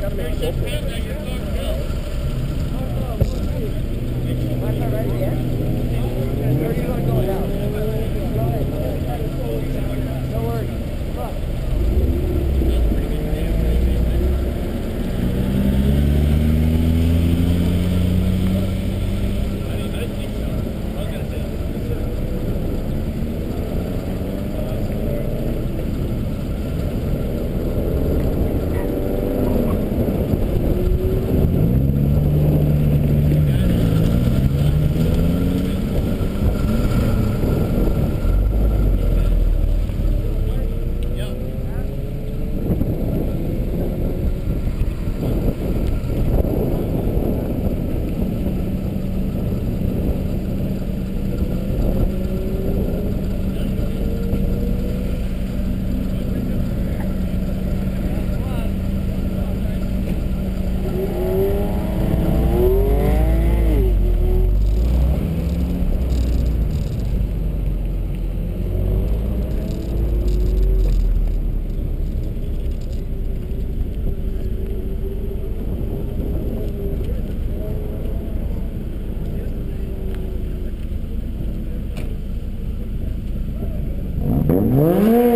Carmen López. Hum.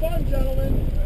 Fun, gentlemen.